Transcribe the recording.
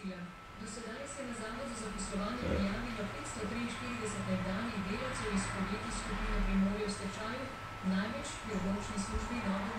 brezposeln. Do sedaj se je na Zavodu za zaposlovanje prijavilo 543 nekdanjih delavcev iz podjetij skupine Primorje v stečaju, največ pri obročni službi Nova